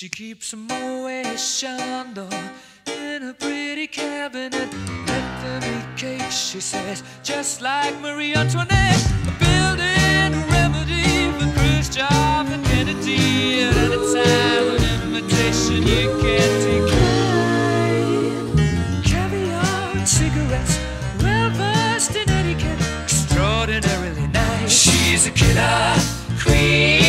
She keeps a Moet Chandon in a pretty cabinet. Let them eat cake, she says, just like Marie Antoinette. A building remedy for Khrushchev and Kennedy. At any time, an invitation you can't decline. Caviar and cigarettes, well versed in etiquette, extraordinarily nice. She's a killer queen,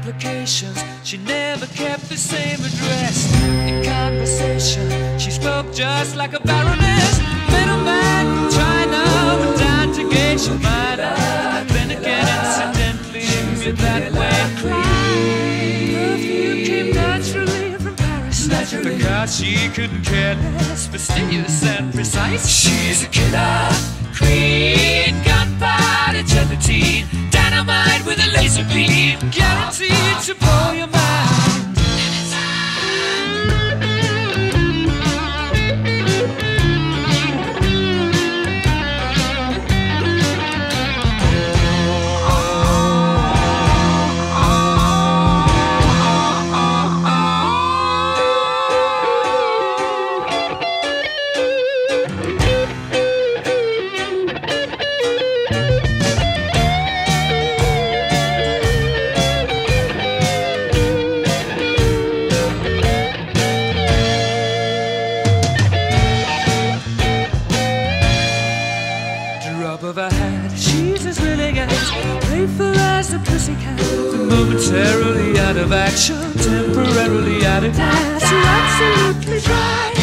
complications, she never kept the same address. In conversation, she spoke just like a baroness. Middleman China went down to gauge your mind. Then again, incidentally, me that way. Perfume came naturally from Paris. Because she couldn't care less, fastidious and precise. She's a killer queen, gunpowder gelatine, dynamite with a laser beam, drop of a hat. She's as willing as playful as a pussycat. Momentarily out of action, temporarily out of gas. You're absolutely dry.